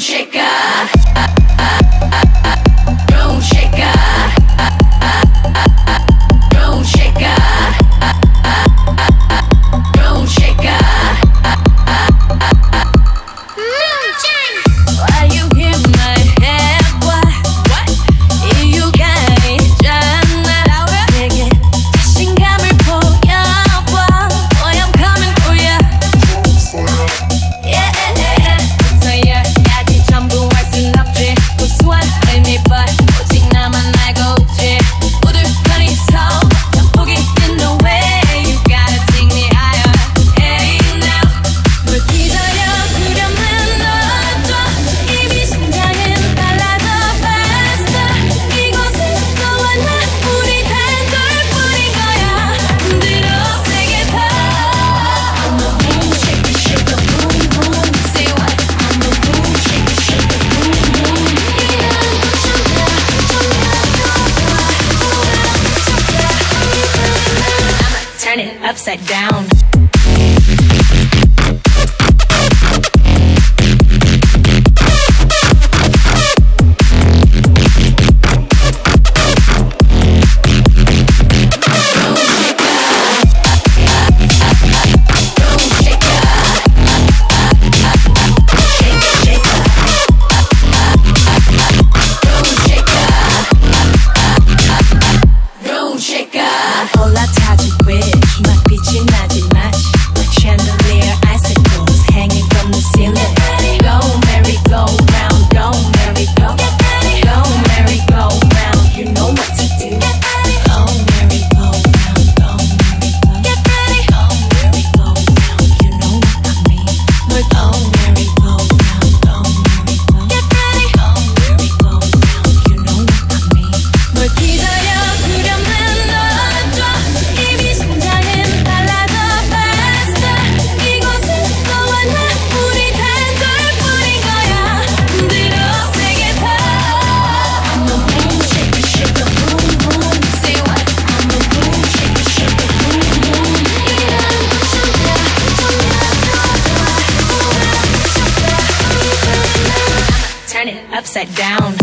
shaker. Upside down. Upside down.